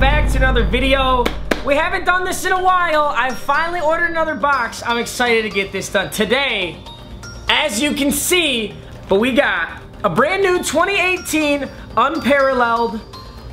back to another video. We haven't done this in a while. I finally ordered another box. I'm excited to get this done today. As you can see, but we got a brand new 2018 unparalleled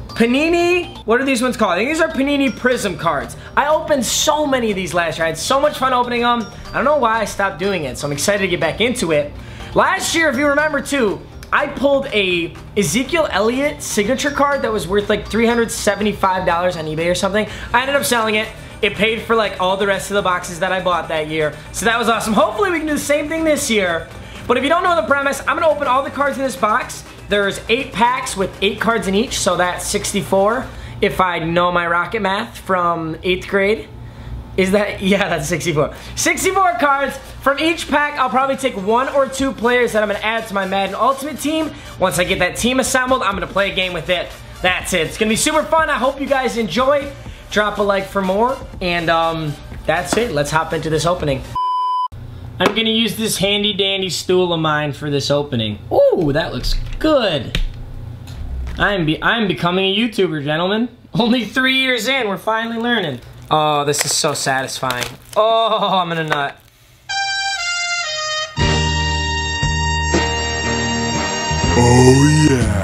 Panini, what are these ones called? I think these are Panini Prism cards. I opened so many of these last year. I had so much fun opening them. I don't know why I stopped doing it, so I'm excited to get back into it. Last year, if you remember too, I pulled a Ezekiel Elliott signature card that was worth like $375 on eBay or something. I ended up selling it. It paid for like all the rest of the boxes that I bought that year. So that was awesome. Hopefully we can do the same thing this year. But if you don't know the premise, I'm gonna open all the cards in this box there's eight packs with eight cards in each, so that's 64. If I know my rocket math from eighth grade. Is that, yeah, that's 64. 64 cards from each pack. I'll probably take one or two players that I'm gonna add to my Madden Ultimate team. Once I get that team assembled, I'm gonna play a game with it. That's it. It's gonna be super fun. I hope you guys enjoy. Drop a like for more. And um, that's it. Let's hop into this opening. I'm gonna use this handy dandy stool of mine for this opening. Ooh, that looks good. I'm be I'm becoming a YouTuber, gentlemen. Only three years in, we're finally learning. Oh, this is so satisfying. Oh, I'm gonna nut. Oh yeah.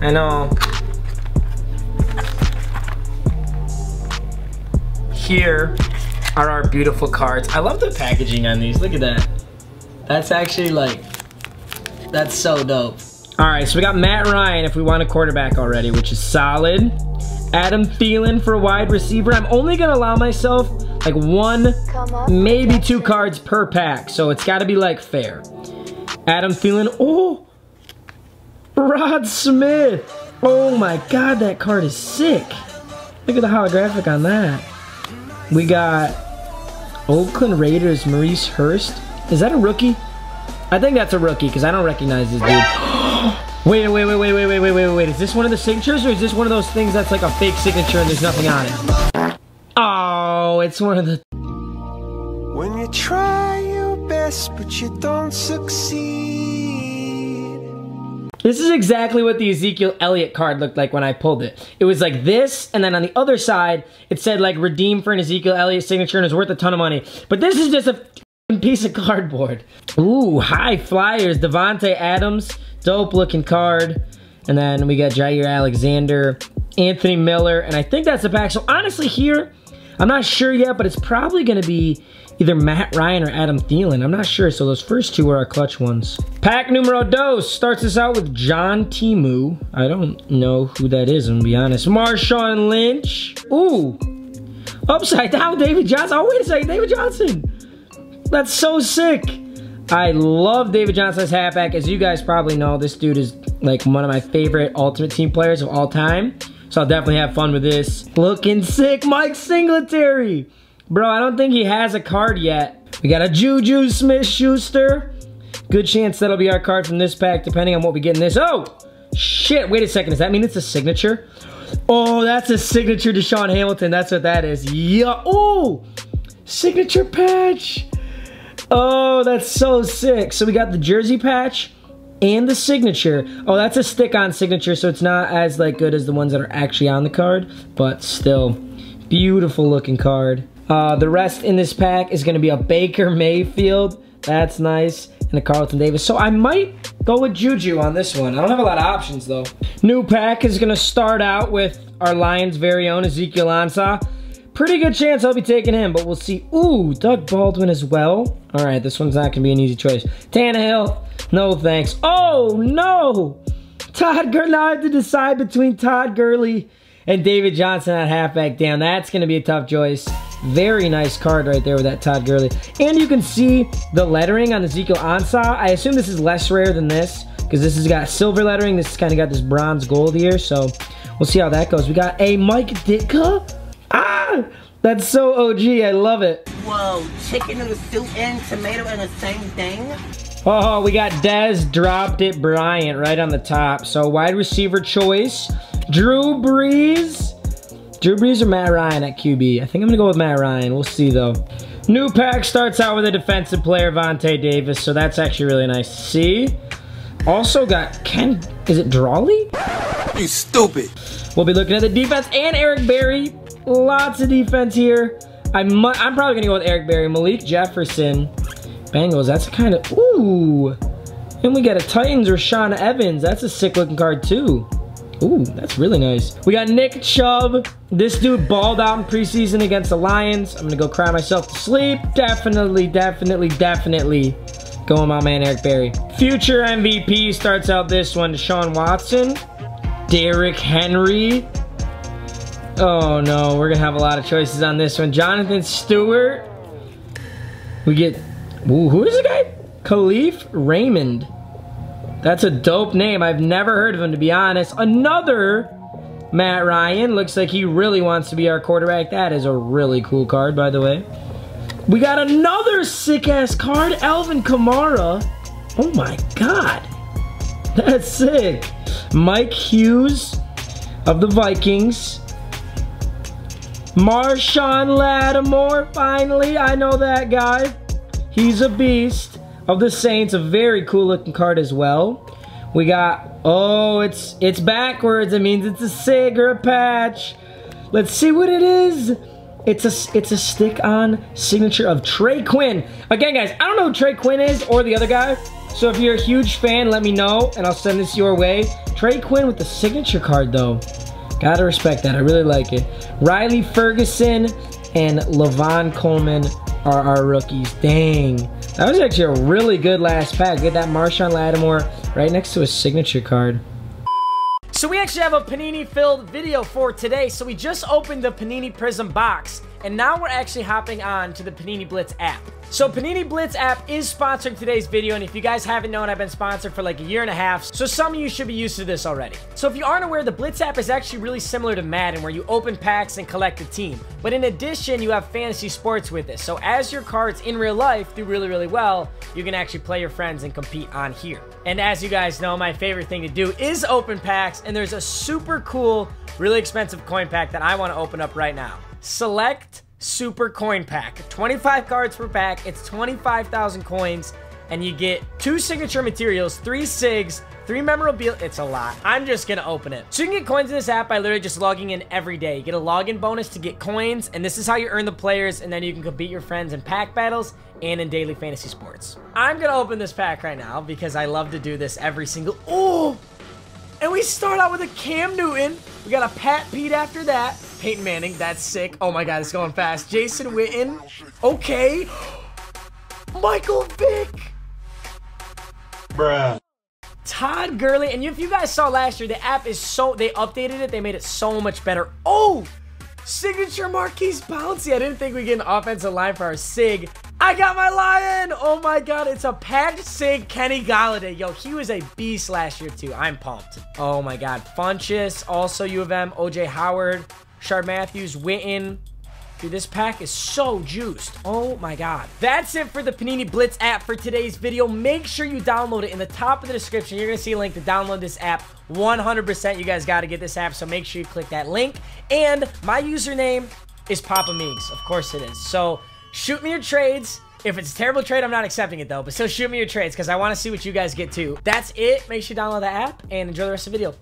I know. here are our beautiful cards. I love the packaging on these. Look at that. That's actually like, that's so dope. All right, so we got Matt Ryan if we want a quarterback already, which is solid. Adam Thielen for a wide receiver. I'm only gonna allow myself like one, maybe two cards per pack, so it's gotta be like fair. Adam Thielen, oh, Rod Smith. Oh my God, that card is sick. Look at the holographic on that. We got Oakland Raiders, Maurice Hurst. Is that a rookie? I think that's a rookie because I don't recognize this dude. wait, wait, wait, wait, wait, wait, wait, wait, wait. Is this one of the signatures or is this one of those things that's like a fake signature and there's nothing on it? Oh, it's one of the... When you try your best but you don't succeed this is exactly what the Ezekiel Elliott card looked like when I pulled it. It was like this, and then on the other side, it said like redeem for an Ezekiel Elliott signature and it's worth a ton of money. But this is just a piece of cardboard. Ooh, high flyers, Davante Adams, dope looking card. And then we got Jaire Alexander, Anthony Miller, and I think that's the pack. So honestly here, I'm not sure yet, but it's probably gonna be either Matt Ryan or Adam Thielen. I'm not sure, so those first two are our clutch ones. Pack numero dos starts us out with John Timu. I don't know who that is, I'm gonna be honest. Marshawn Lynch. Ooh. Upside down, David Johnson. Oh, wait a second, David Johnson. That's so sick. I love David Johnson as halfback. As you guys probably know, this dude is like one of my favorite Ultimate Team players of all time. So I'll definitely have fun with this. Looking sick, Mike Singletary. Bro, I don't think he has a card yet. We got a Juju Smith-Schuster. Good chance that'll be our card from this pack, depending on what we get in this. Oh, shit. Wait a second. Does that mean it's a signature? Oh, that's a signature DaeSean Hamilton. That's what that is. Yeah. Oh, signature patch. Oh, that's so sick. So we got the jersey patch and the signature. Oh, that's a stick-on signature, so it's not as like good as the ones that are actually on the card, but still, beautiful looking card. Uh, the rest in this pack is going to be a Baker Mayfield. That's nice. And a Carlton Davis. So I might go with Juju on this one. I don't have a lot of options, though. New pack is going to start out with our Lions' very own Ezekiel Ansah. Pretty good chance I'll be taking him, but we'll see. Ooh, Doug Baldwin as well. All right, this one's not going to be an easy choice. Tannehill, no thanks. Oh, no. Todd Gurley. Now I have to decide between Todd Gurley and David Johnson at halfback. Damn, that's going to be a tough choice. Very nice card right there with that Todd Gurley. And you can see the lettering on Ezekiel Ansah. I assume this is less rare than this because this has got silver lettering. This has kind of got this bronze gold here. So we'll see how that goes. We got a Mike Ditka. That's so OG. I love it. Whoa, chicken noodle soup and tomato in the same thing? Oh, we got Dez dropped it Bryant right on the top. So wide receiver choice. Drew Brees. Drew Brees or Matt Ryan at QB? I think I'm gonna go with Matt Ryan. We'll see though. New pack starts out with a defensive player, Vontae Davis, so that's actually really nice to see. Also got Ken, is it Drawley? You stupid. We'll be looking at the defense and Eric Berry. Lots of defense here. I mu I'm probably gonna go with Eric Berry, Malik Jefferson. Bengals, that's a kind of, ooh. And we got a Titans Rashaan Evans. That's a sick looking card too. Ooh, that's really nice. We got Nick Chubb. This dude balled out in preseason against the Lions. I'm gonna go cry myself to sleep. Definitely, definitely, definitely going my man Eric Berry. Future MVP starts out this one, Deshaun Watson. Derrick Henry. Oh no, we're gonna have a lot of choices on this one. Jonathan Stewart. We get, ooh, who is the guy? Kalif Raymond. That's a dope name. I've never heard of him, to be honest. Another Matt Ryan. Looks like he really wants to be our quarterback. That is a really cool card, by the way. We got another sick-ass card, Alvin Kamara. Oh my god. That's sick. Mike Hughes of the Vikings. Marshon Lattimore, finally. I know that guy. He's a beast. Of the Saints, a very cool looking card as well. We got, oh, it's it's backwards. It means it's a sig or a patch. Let's see what it is. It's a it's a stick-on signature of Trey Quinn. Again, guys, I don't know who Trey Quinn is or the other guy. So if you're a huge fan, let me know and I'll send this your way. Trey Quinn with the signature card though. Gotta respect that. I really like it. Riley Ferguson and Lavon Coleman are our rookies. Dang. That was actually a really good last pack. Get that Marshon Lattimore right next to his signature card. So we actually have a Panini filled video for today. So we just opened the Panini Prism box and now we're actually hopping on to the Panini Blitz app. So Panini Blitz app is sponsoring today's video, and if you guys haven't known, I've been sponsored for like a year and a half, so some of you should be used to this already. So if you aren't aware, the Blitz app is actually really similar to Madden, where you open packs and collect a team. But in addition, you have fantasy sports with this. So as your cards in real life do really, really well, you can actually play your friends and compete on here. And as you guys know, my favorite thing to do is open packs, and there's a super cool, really expensive coin pack that I want to open up right now. Select Super Coin Pack. 25 cards per pack. It's 25,000 coins. And you get two signature materials, three SIGs, three memorabilia. It's a lot. I'm just to open it. So you can get coins in this app by literally just logging in every day. You get a login bonus to get coins. And this is how you earn the players. And then you can compete your friends in pack battles and in daily fantasy sports. I'm to open this pack right now because I love to do this every single... Oh! And we start out with a Cam Newton. We got a Pat Pete after that. Peyton Manning, that's sick. Oh my god, it's going fast. Jason Witten. Okay. Michael Vick. Bruh. Todd Gurley. And if you guys saw last year, the app is so, they updated it. They made it so much better. Oh, signature Maurkice Pouncey. I didn't think we'd get an offensive line for our SIG. I got my lion! Oh my god, it's a patch sig Kenny Golladay. Yo, he was a beast last year too. I'm pumped. Oh my god. Funchess, also U of M, OJ Howard, Shard Matthews, Witten. Dude, this pack is so juiced. Oh my god. That's it for the Panini Blitz app for today's video. Make sure you download it. In the top of the description, you're going to see a link to download this app. 100% you guys got to get this app, so make sure you click that link. And my username is Papa Meags. Of course it is. So shoot me your trades. If it's a terrible trade, I'm not accepting it though. But still shoot me your trades because I want to see what you guys get too. That's it. Make sure you download the app and enjoy the rest of the video.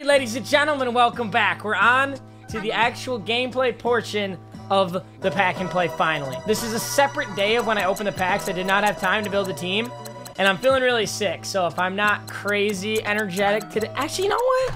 Ladies and gentlemen, welcome back. We're on to the actual gameplay portion of the pack and play finally. This is a separate day of when I open the packs. I did not have time to build a team, and I'm feeling really sick. So if I'm not crazy energetic today, actually, you know what?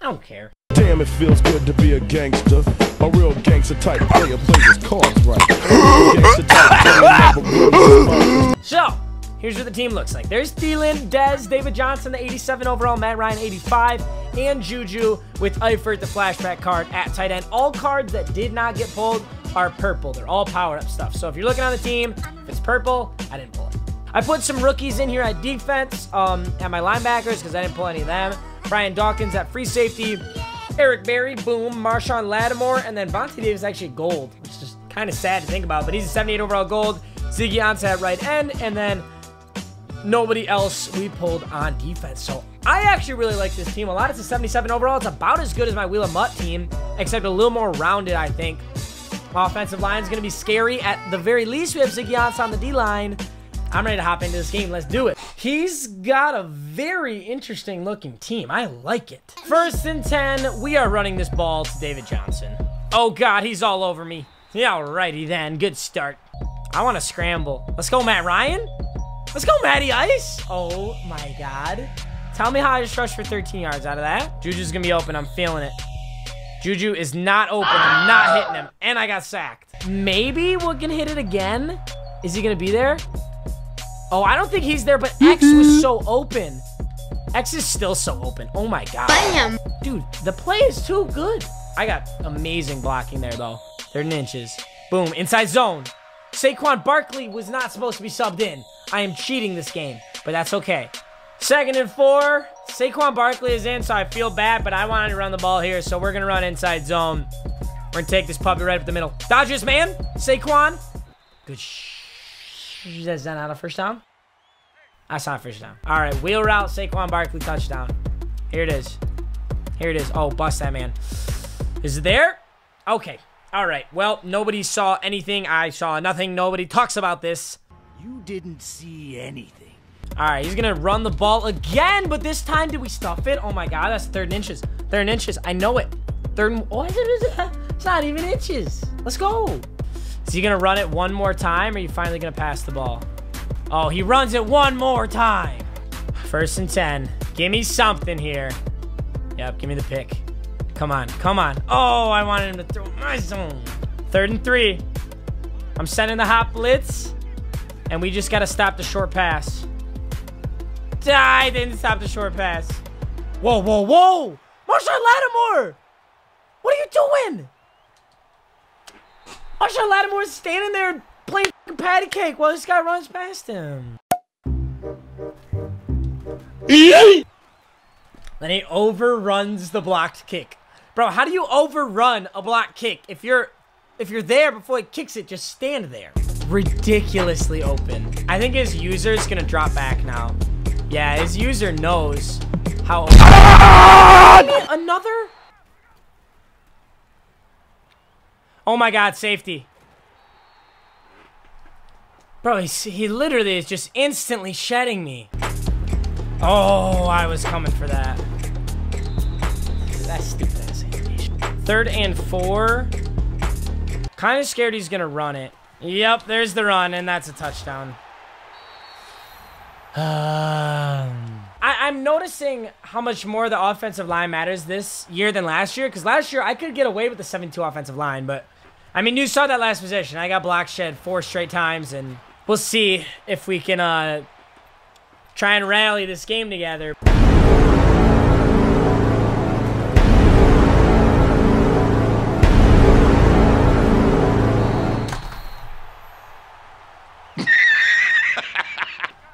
I don't care. Damn, it feels good to be a gangster. A real gangster type player plays his cards right. A gangster type player never will So, here's what the team looks like. There's Thielen, Dez, David Johnson, the 87 overall, Matt Ryan, 85, and Juju with Eifert, the flashback card at tight end. All cards that did not get pulled are purple. They're all powered up stuff. So if you're looking on the team, if it's purple, I didn't pull it. I put some rookies in here at defense, um, at my linebackers, because I didn't pull any of them. Brian Dawkins at free safety. Eric Berry, boom, Marshon Lattimore, and then Vontae Davis actually gold, which is kind of sad to think about, but he's a 78 overall gold. Ziggy Ansah at right end, and then nobody else we pulled on defense. So I actually really like this team a lot. It's a 77 overall. It's about as good as my Wheel of MUT team, except a little more rounded, I think. Offensive line is going to be scary. At the very least, we have Ziggy on the D-line. I'm ready to hop into this game. Let's do it. He's got a very interesting looking team. I like it. First and 10, we are running this ball to David Johnson. Oh God, he's all over me. Yeah, alrighty then. Good start. I want to scramble. Let's go, Matt Ryan. Let's go, Matty Ice. Oh my God. Tell me how I just rushed for 13 yards out of that. Juju's gonna be open. I'm feeling it. Juju is not open. I'm not hitting him. And I got sacked. Maybe we can hit it again. Is he gonna be there? Oh, I don't think he's there, but X was mm-hmm. so open. X is still so open. Oh my god. Bam! Dude, the play is too good. I got amazing blocking there, though. They're inches. Boom, inside zone. Saquon Barkley was not supposed to be subbed in. I am cheating this game, but that's okay. Second and four. Saquon Barkley is in, so I feel bad, but I wanted to run the ball here, so we're going to run inside zone. We're going to take this puppy right up the middle. Dodgers, man. Saquon. Good sh... Is that not a first down? That's not a first down. All right, wheel route, Saquon Barkley touchdown. Here it is. Here it is. Oh, bust that man. Is it there? Okay. All right. Well, nobody saw anything. I saw nothing. Nobody talks about this. You didn't see anything. All right, he's going to run the ball again, but this time did we stuff it? Oh, my God. That's third and inches. Third and inches. I know it. Third and... Oh, it's not even inches. Let's go. Is he going to run it one more time, or are you finally going to pass the ball? Oh, he runs it one more time. First and 10. Give me something here. Yep, give me the pick. Come on, come on. Oh, I wanted him to throw my zone. Third and three. I'm sending the hot blitz, and we just got to stop the short pass. I didn't stop the short pass. Whoa, whoa, whoa! Marshon Lattimore! What are you doing? Marshon Lattimore's standing there playing patty cake while this guy runs past him. then he overruns the blocked kick. Bro, how do you overrun a block kick? If you're if you're there before he kicks it, just stand there. Ridiculously open. I think his user is gonna drop back now. Yeah, his user knows how open. Ah! Another? Oh my god, safety. Bro, he's, he literally is just instantly shedding me. Oh, I was coming for that. That's stupid. Third and four. Kind of scared he's going to run it. Yep, there's the run, and that's a touchdown. Um, I, am noticing how much more the offensive line matters this year than last year. Because last year, I could get away with the 7-2 offensive line. But, I mean, you saw that last position. I got block shed four straight times. And we'll see if we can uh, try and rally this game together.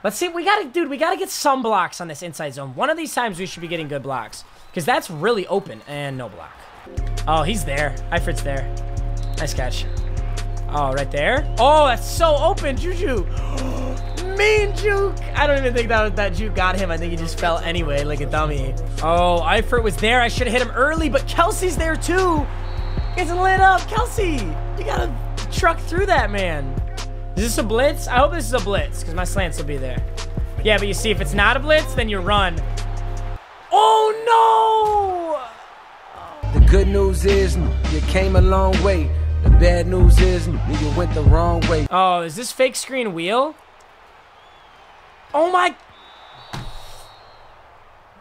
Let's see. We gotta, dude. We gotta get some blocks on this inside zone. One of these times we should be getting good blocks because that's really open and no block. Oh, he's there. Eifert there. Nice catch. Oh, right there. Oh, that's so open, Juju. mean juke. I don't even think that that juke got him. I think he just fell anyway, like a dummy. Oh, Eifert was there. I should have hit him early, but Kelce's there too. Gets lit up, Kelce, You gotta truck through that man. Is this a blitz? I hope this is a blitz, because my slants will be there. Yeah, but you see, if it's not a blitz, then you run. Oh, no! The good news is you came a long way. The bad news is you went the wrong way. Oh, is this fake screen wheel? Oh, my...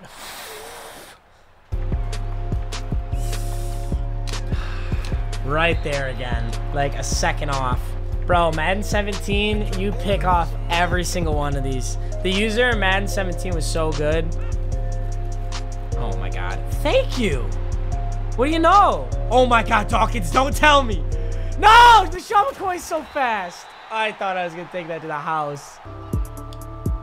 Right there again. Like a second off. Bro, Madden 17, you pick off every single one of these. The user in Madden 17 was so good. Oh my god. Thank you. What do you know? Oh my god, Dawkins, don't tell me. No! The McCoy's so fast. I thought I was to take that to the house.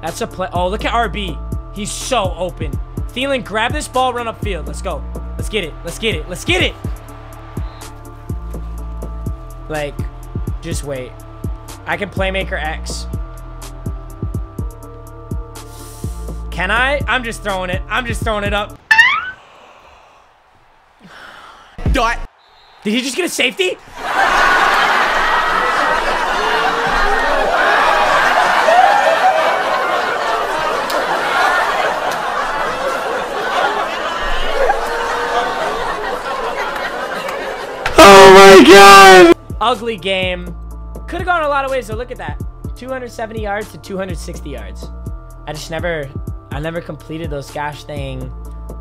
That's a play. Oh, look at RB. He's so open. Thielen, grab this ball, run upfield. Let's go. Let's get it. Let's get it. Let's get it. Like, just wait. I can Playmaker X. Can I? I'm just throwing it. I'm just throwing it up. Dot. Did he just get a safety? Oh my god! Ugly game. Could have gone a lot of ways, so look at that. 270 yards to 260 yards. I just never, I never completed those gosh thing.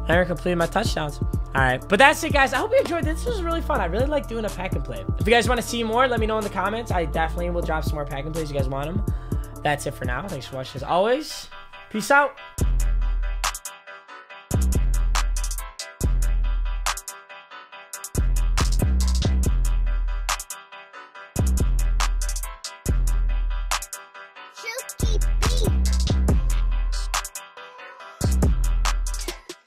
I never completed my touchdowns. All right, but that's it, guys. I hope you enjoyed this. This was really fun. I really like doing a pack and play. If you guys want to see more, let me know in the comments. I definitely will drop some more pack and plays. You guys want them? That's it for now. Thanks for watching as always. Peace out.